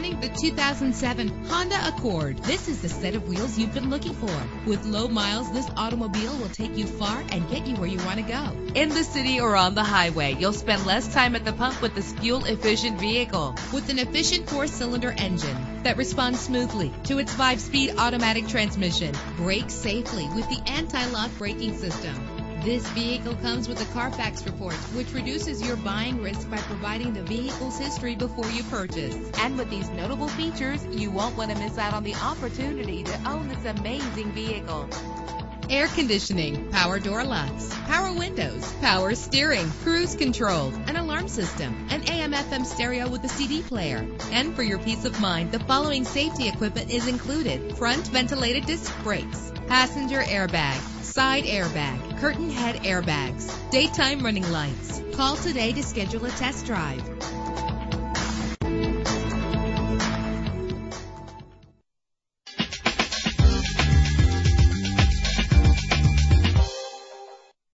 The 2007 Honda Accord. This is the set of wheels you've been looking for. With low miles, this automobile will take you far and get you where you want to go. In the city or on the highway, you'll spend less time at the pump with this fuel-efficient vehicle. With an efficient four-cylinder engine that responds smoothly to its five-speed automatic transmission. Brake safely with the anti-lock braking system. This vehicle comes with a Carfax report, which reduces your buying risk by providing the vehicle's history before you purchase. And with these notable features, you won't want to miss out on the opportunity to own this amazing vehicle. Air conditioning, power door locks, power windows, power steering, cruise control, an alarm system, an AM FM stereo with a CD player. And for your peace of mind, the following safety equipment is included. Front ventilated disc brakes, passenger airbag, side airbag, curtain head airbags, daytime running lights. Call today to schedule a test drive.